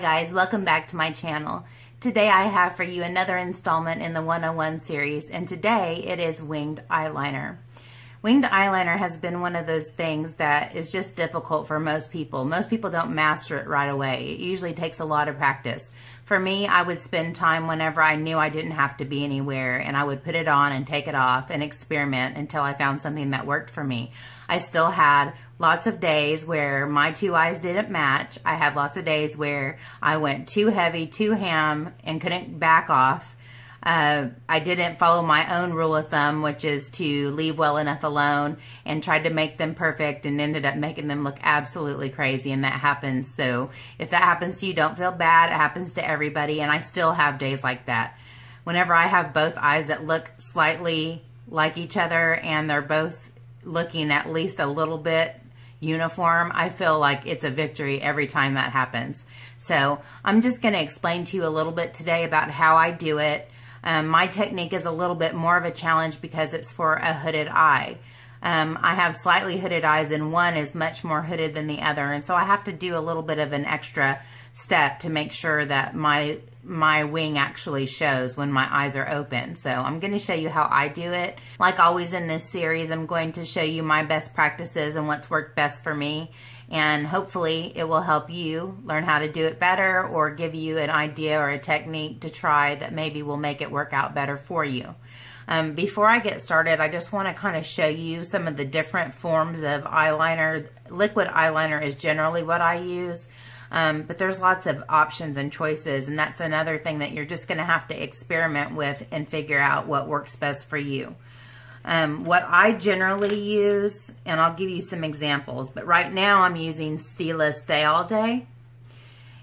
guys, welcome back to my channel. Today I have for you another installment in the 101 series and today it is winged eyeliner. Winged eyeliner has been one of those things that is just difficult for most people. Most people don't master it right away. It usually takes a lot of practice. For me, I would spend time whenever I knew I didn't have to be anywhere and I would put it on and take it off and experiment until I found something that worked for me. I still had lots of days where my two eyes didn't match. I had lots of days where I went too heavy, too ham, and couldn't back off. Uh, I didn't follow my own rule of thumb, which is to leave well enough alone and tried to make them perfect and ended up making them look absolutely crazy. And that happens. So if that happens to you, don't feel bad. It happens to everybody. And I still have days like that. Whenever I have both eyes that look slightly like each other and they're both looking at least a little bit uniform, I feel like it's a victory every time that happens. So I'm just going to explain to you a little bit today about how I do it um, my technique is a little bit more of a challenge because it's for a hooded eye. Um, I have slightly hooded eyes and one is much more hooded than the other. And so I have to do a little bit of an extra step to make sure that my my wing actually shows when my eyes are open. So I'm going to show you how I do it. Like always in this series, I'm going to show you my best practices and what's worked best for me. And hopefully it will help you learn how to do it better or give you an idea or a technique to try that maybe will make it work out better for you. Um, before I get started, I just want to kind of show you some of the different forms of eyeliner. Liquid eyeliner is generally what I use. Um, but there's lots of options and choices, and that's another thing that you're just going to have to experiment with and figure out what works best for you. Um, what I generally use, and I'll give you some examples, but right now I'm using Stila Stay All Day,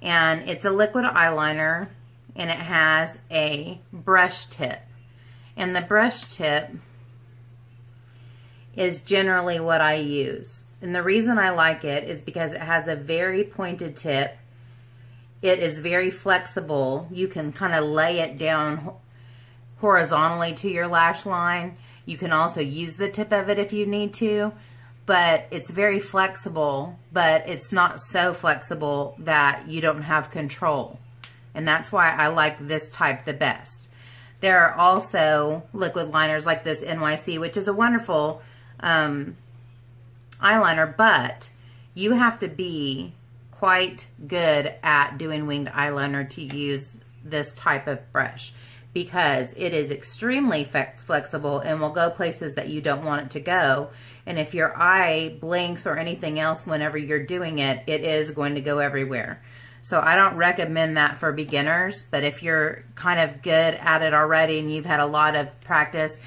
and it's a liquid eyeliner, and it has a brush tip. And the brush tip is generally what I use. And the reason I like it is because it has a very pointed tip. It is very flexible. You can kind of lay it down horizontally to your lash line. You can also use the tip of it if you need to, but it's very flexible, but it's not so flexible that you don't have control. And that's why I like this type the best. There are also liquid liners like this NYC, which is a wonderful um, eyeliner, but you have to be quite good at doing winged eyeliner to use this type of brush because it is extremely flexible and will go places that you don't want it to go. And if your eye blinks or anything else whenever you're doing it, it is going to go everywhere. So I don't recommend that for beginners, but if you're kind of good at it already and you've had a lot of practice,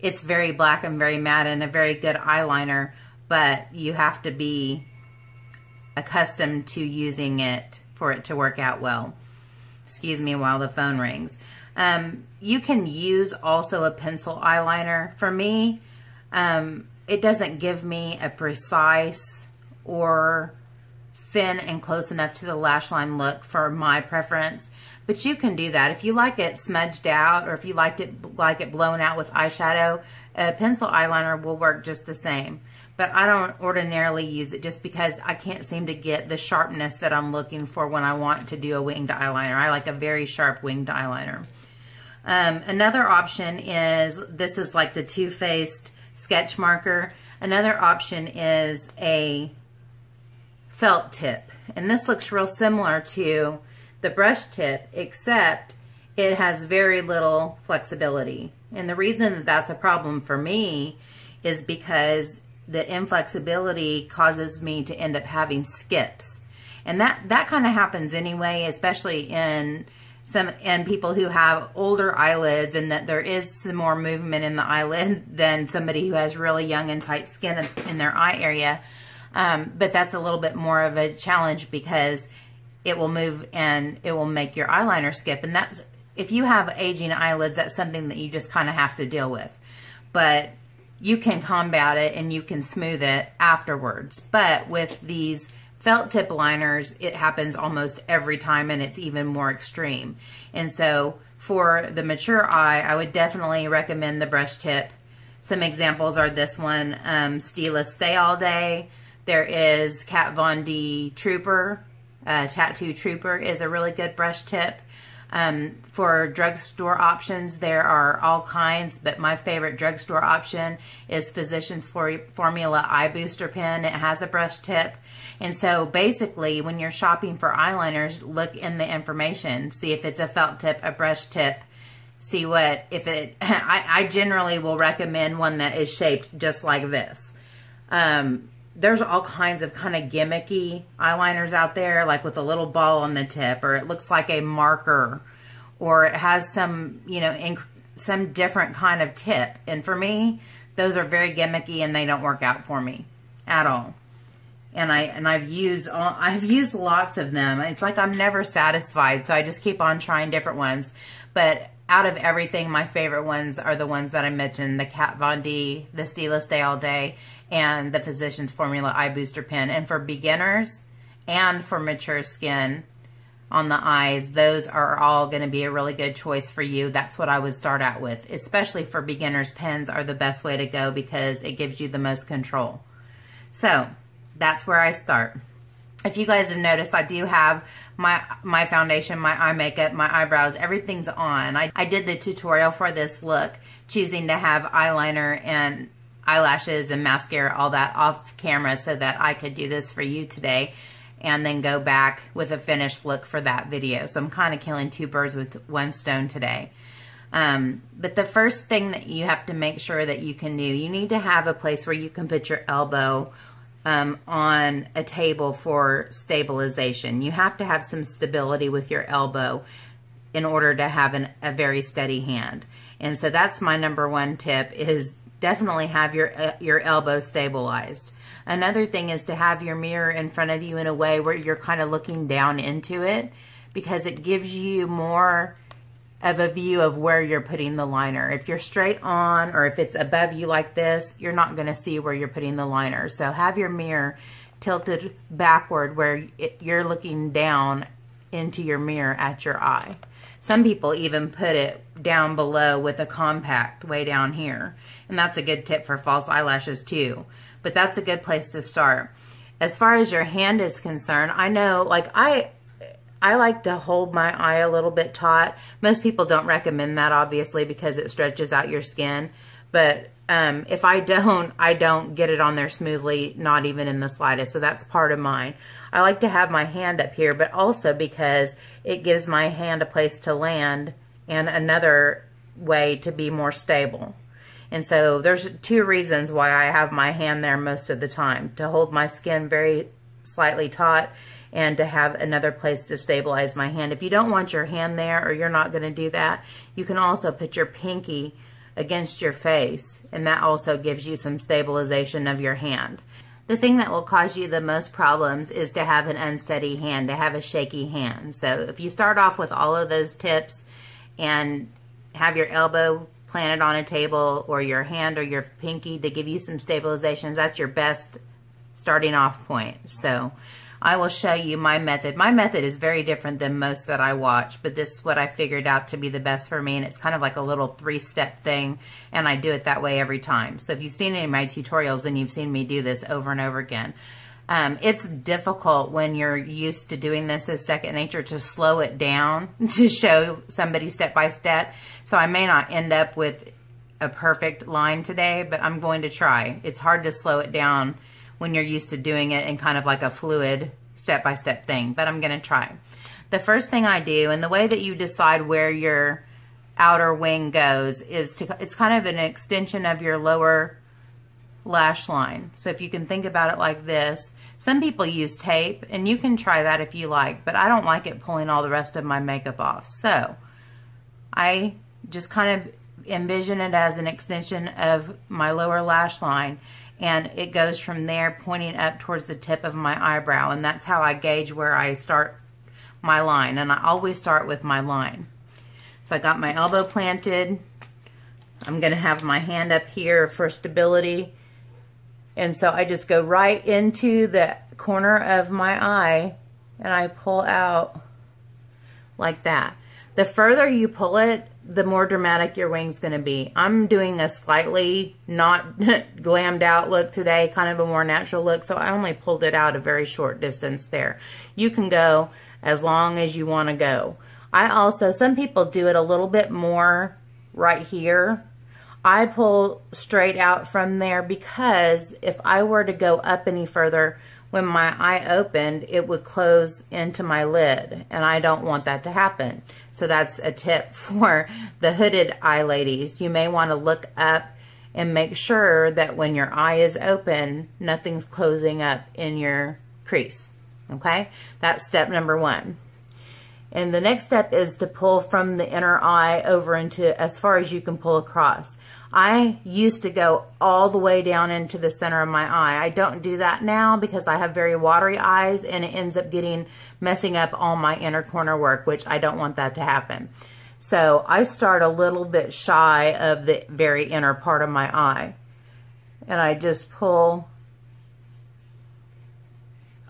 it's very black and very matte and a very good eyeliner but you have to be accustomed to using it for it to work out well. Excuse me while the phone rings. Um, you can use also a pencil eyeliner. For me, um, it doesn't give me a precise or thin and close enough to the lash line look for my preference. But you can do that. If you like it smudged out or if you liked it like it blown out with eyeshadow, a pencil eyeliner will work just the same but I don't ordinarily use it just because I can't seem to get the sharpness that I'm looking for when I want to do a winged eyeliner. I like a very sharp winged eyeliner. Um, another option is, this is like the Too Faced sketch marker. Another option is a felt tip. And this looks real similar to the brush tip, except it has very little flexibility. And the reason that that's a problem for me is because the inflexibility causes me to end up having skips. And that, that kind of happens anyway, especially in some in people who have older eyelids and that there is some more movement in the eyelid than somebody who has really young and tight skin in, in their eye area. Um, but that's a little bit more of a challenge because it will move and it will make your eyeliner skip. And that's, if you have aging eyelids, that's something that you just kind of have to deal with. But you can combat it and you can smooth it afterwards. But with these felt tip liners, it happens almost every time and it's even more extreme. And so for the mature eye, I would definitely recommend the brush tip. Some examples are this one, um, Stila Stay All Day. There is Kat Von D Trooper uh, Tattoo Trooper is a really good brush tip. Um, for drugstore options, there are all kinds, but my favorite drugstore option is Physicians Formula Eye Booster Pen. It has a brush tip. And so basically, when you're shopping for eyeliners, look in the information. See if it's a felt tip, a brush tip. See what, if it, I, I generally will recommend one that is shaped just like this. Um, there's all kinds of kind of gimmicky eyeliners out there, like with a little ball on the tip, or it looks like a marker, or it has some, you know, some different kind of tip. And for me, those are very gimmicky and they don't work out for me at all. And I and I've used uh, all, I've used lots of them. It's like I'm never satisfied, so I just keep on trying different ones. But out of everything, my favorite ones are the ones that I mentioned: the Kat Von D, the Stila Stay All Day, and the Physicians Formula Eye Booster Pen. And for beginners and for mature skin on the eyes, those are all going to be a really good choice for you. That's what I would start out with. Especially for beginners, pens are the best way to go because it gives you the most control. So, that's where I start. If you guys have noticed, I do have my my foundation, my eye makeup, my eyebrows, everything's on. I, I did the tutorial for this look, choosing to have eyeliner and eyelashes and mascara, all that off camera so that I could do this for you today and then go back with a finished look for that video. So I'm kind of killing two birds with one stone today. Um, but the first thing that you have to make sure that you can do, you need to have a place where you can put your elbow um, on a table for stabilization. You have to have some stability with your elbow in order to have an, a very steady hand. And so that's my number one tip is definitely have your, uh, your elbow stabilized. Another thing is to have your mirror in front of you in a way where you're kind of looking down into it because it gives you more of a view of where you're putting the liner. If you're straight on or if it's above you like this, you're not going to see where you're putting the liner. So have your mirror tilted backward where it, you're looking down into your mirror at your eye. Some people even put it down below with a compact way down here. And that's a good tip for false eyelashes too. But that's a good place to start. As far as your hand is concerned, I know like I I like to hold my eye a little bit taut. Most people don't recommend that obviously because it stretches out your skin. But um, if I don't, I don't get it on there smoothly, not even in the slightest. So that's part of mine. I like to have my hand up here, but also because it gives my hand a place to land and another way to be more stable. And so there's two reasons why I have my hand there most of the time. To hold my skin very slightly taut and to have another place to stabilize my hand. If you don't want your hand there or you're not going to do that, you can also put your pinky against your face and that also gives you some stabilization of your hand. The thing that will cause you the most problems is to have an unsteady hand, to have a shaky hand. So if you start off with all of those tips and have your elbow planted on a table or your hand or your pinky to give you some stabilizations, that's your best starting off point. So I will show you my method. My method is very different than most that I watch, but this is what I figured out to be the best for me, and it's kind of like a little three-step thing, and I do it that way every time. So if you've seen any of my tutorials, then you've seen me do this over and over again. Um, it's difficult when you're used to doing this as second nature to slow it down to show somebody step by step. So I may not end up with a perfect line today, but I'm going to try. It's hard to slow it down when you're used to doing it in kind of like a fluid step-by-step -step thing, but I'm going to try. The first thing I do, and the way that you decide where your outer wing goes is to, it's kind of an extension of your lower lash line. So if you can think about it like this, some people use tape, and you can try that if you like, but I don't like it pulling all the rest of my makeup off. So I just kind of envision it as an extension of my lower lash line and it goes from there pointing up towards the tip of my eyebrow and that's how I gauge where I start my line and I always start with my line. So I got my elbow planted. I'm going to have my hand up here for stability and so I just go right into the corner of my eye and I pull out like that. The further you pull it, the more dramatic your wing's going to be. I'm doing a slightly not glammed out look today, kind of a more natural look, so I only pulled it out a very short distance there. You can go as long as you want to go. I also, some people do it a little bit more right here. I pull straight out from there because if I were to go up any further, when my eye opened, it would close into my lid, and I don't want that to happen. So that's a tip for the hooded eye ladies. You may want to look up and make sure that when your eye is open, nothing's closing up in your crease. Okay, that's step number one. And the next step is to pull from the inner eye over into as far as you can pull across. I used to go all the way down into the center of my eye. I don't do that now because I have very watery eyes and it ends up getting messing up all my inner corner work, which I don't want that to happen. So I start a little bit shy of the very inner part of my eye. And I just pull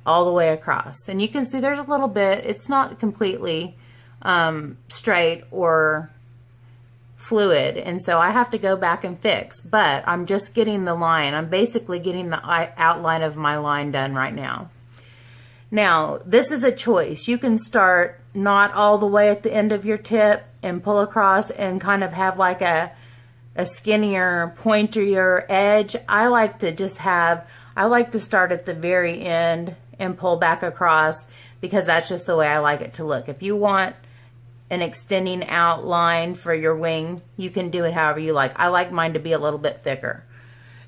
all the way across. And you can see there's a little bit, it's not completely um, straight or fluid and so I have to go back and fix but I'm just getting the line. I'm basically getting the outline of my line done right now. Now this is a choice. You can start not all the way at the end of your tip and pull across and kind of have like a a skinnier pointier edge. I like to just have I like to start at the very end and pull back across because that's just the way I like it to look. If you want an extending out line for your wing. You can do it however you like. I like mine to be a little bit thicker.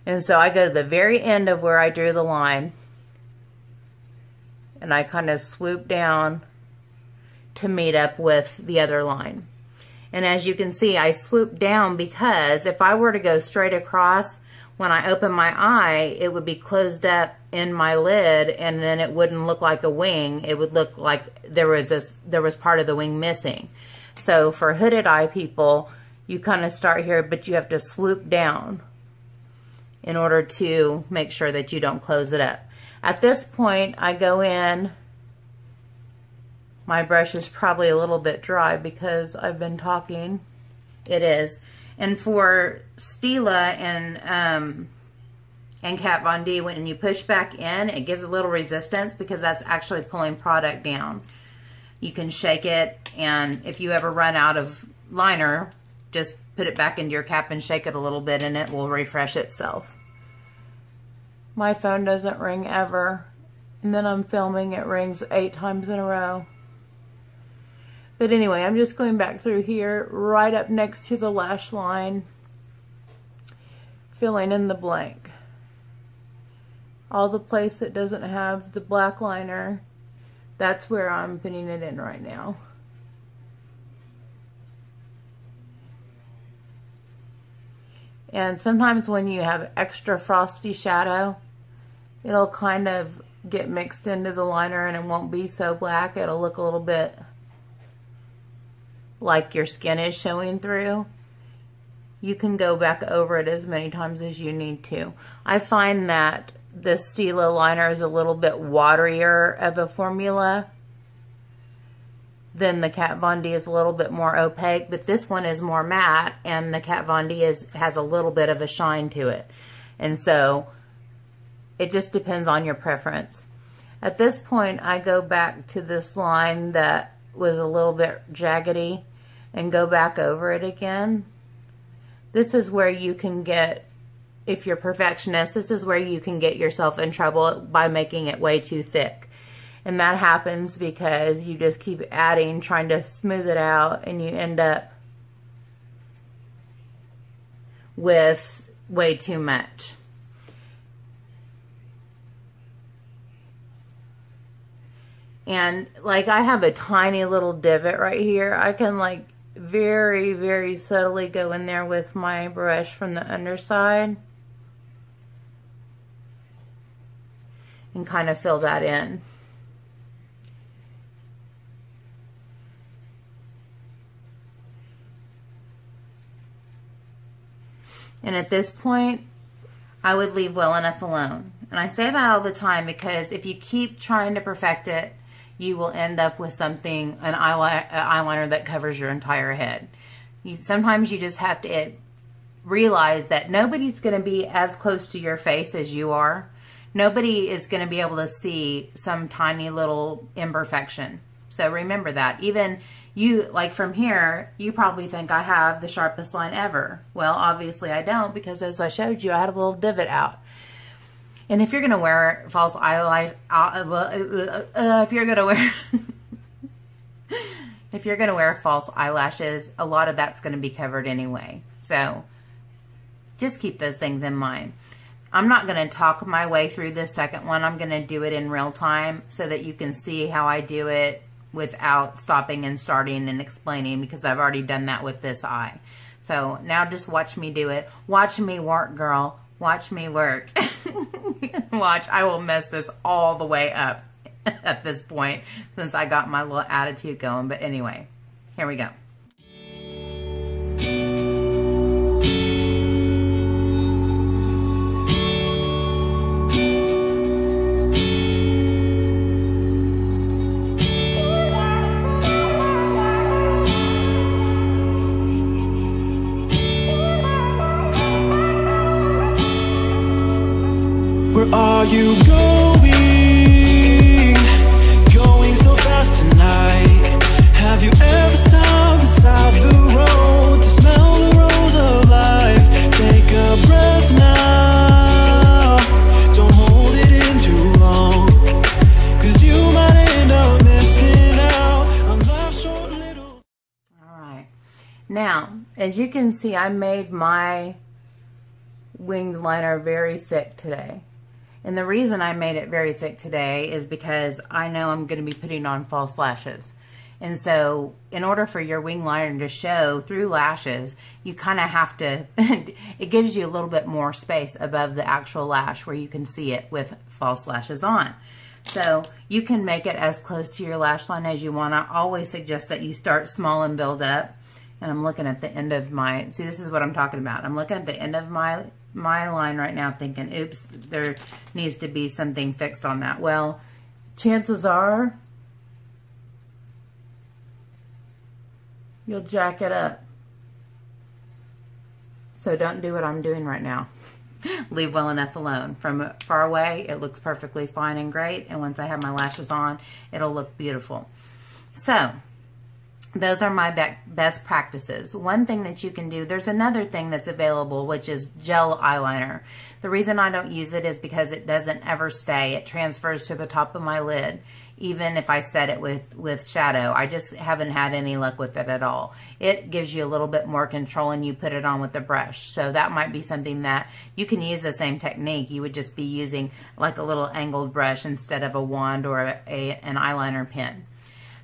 And so I go to the very end of where I drew the line and I kind of swoop down to meet up with the other line. And as you can see, I swoop down because if I were to go straight across, when I open my eye, it would be closed up in my lid and then it wouldn't look like a wing. It would look like there was this, there was part of the wing missing. So for hooded eye people, you kind of start here, but you have to swoop down in order to make sure that you don't close it up. At this point, I go in. My brush is probably a little bit dry because I've been talking. It is. And for Stila and um, and Kat Von D, when you push back in, it gives a little resistance because that's actually pulling product down. You can shake it, and if you ever run out of liner, just put it back into your cap and shake it a little bit, and it will refresh itself. My phone doesn't ring ever, and then I'm filming, it rings eight times in a row. But anyway, I'm just going back through here, right up next to the lash line, filling in the blank. All the place that doesn't have the black liner, that's where I'm putting it in right now. And sometimes when you have extra frosty shadow, it'll kind of get mixed into the liner and it won't be so black. It'll look a little bit like your skin is showing through, you can go back over it as many times as you need to. I find that this Stila liner is a little bit waterier of a formula than the Kat Von D is a little bit more opaque, but this one is more matte and the Kat Von D is, has a little bit of a shine to it. And so it just depends on your preference. At this point, I go back to this line that was a little bit jaggedy and go back over it again. This is where you can get, if you're perfectionist, this is where you can get yourself in trouble by making it way too thick. And that happens because you just keep adding, trying to smooth it out, and you end up with way too much. And like I have a tiny little divot right here. I can like very, very subtly go in there with my brush from the underside. And kind of fill that in. And at this point, I would leave well enough alone. And I say that all the time because if you keep trying to perfect it, you will end up with something, an eyeliner that covers your entire head. You, sometimes you just have to it, realize that nobody's going to be as close to your face as you are. Nobody is going to be able to see some tiny little imperfection. So remember that. Even you, like from here, you probably think I have the sharpest line ever. Well, obviously I don't because as I showed you, I had a little divot out. And if you're going to wear false eyeliner, uh, uh, uh, if you're going to wear... if you're going to wear false eyelashes, a lot of that's going to be covered anyway. So just keep those things in mind. I'm not going to talk my way through this second one. I'm going to do it in real time so that you can see how I do it without stopping and starting and explaining because I've already done that with this eye. So now just watch me do it. Watch me work, girl. Watch me work. watch, I will mess this all the way up at this point since I got my little attitude going. But anyway, here we go. As you can see, I made my winged liner very thick today. And the reason I made it very thick today is because I know I'm going to be putting on false lashes. And so in order for your wing liner to show through lashes, you kind of have to, it gives you a little bit more space above the actual lash where you can see it with false lashes on. So you can make it as close to your lash line as you want. I always suggest that you start small and build up. And I'm looking at the end of my, see this is what I'm talking about. I'm looking at the end of my my line right now thinking, oops, there needs to be something fixed on that. Well, chances are you'll jack it up. So don't do what I'm doing right now. Leave well enough alone. From far away, it looks perfectly fine and great. And once I have my lashes on, it'll look beautiful. So, those are my be best practices. One thing that you can do, there's another thing that's available, which is gel eyeliner. The reason I don't use it is because it doesn't ever stay. It transfers to the top of my lid, even if I set it with, with shadow. I just haven't had any luck with it at all. It gives you a little bit more control and you put it on with the brush. So that might be something that you can use the same technique. You would just be using like a little angled brush instead of a wand or a, a an eyeliner pen.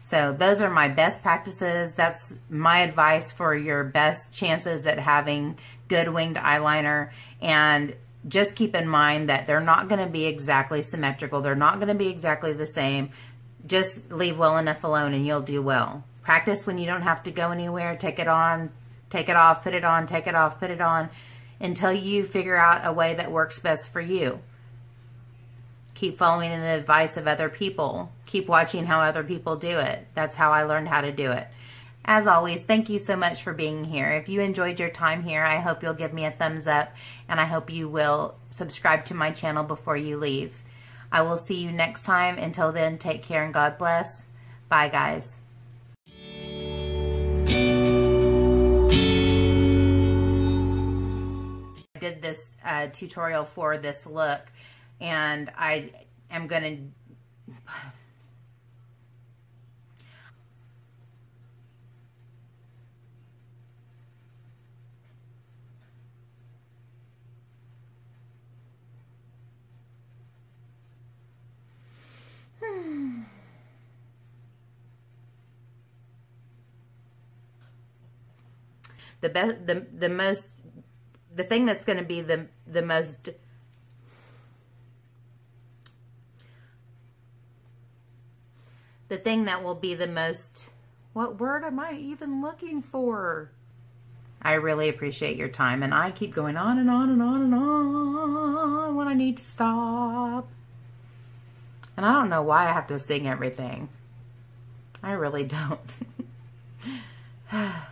So those are my best practices. That's my advice for your best chances at having good winged eyeliner. And just keep in mind that they're not going to be exactly symmetrical. They're not going to be exactly the same. Just leave well enough alone and you'll do well. Practice when you don't have to go anywhere. Take it on, take it off, put it on, take it off, put it on until you figure out a way that works best for you. Keep following the advice of other people. Keep watching how other people do it. That's how I learned how to do it. As always, thank you so much for being here. If you enjoyed your time here, I hope you'll give me a thumbs up and I hope you will subscribe to my channel before you leave. I will see you next time. Until then, take care and God bless. Bye, guys. I did this uh, tutorial for this look and I am going to the best the the most the thing that's going to be the the most the thing that will be the most, what word am I even looking for? I really appreciate your time and I keep going on and on and on and on when I need to stop. And I don't know why I have to sing everything. I really don't.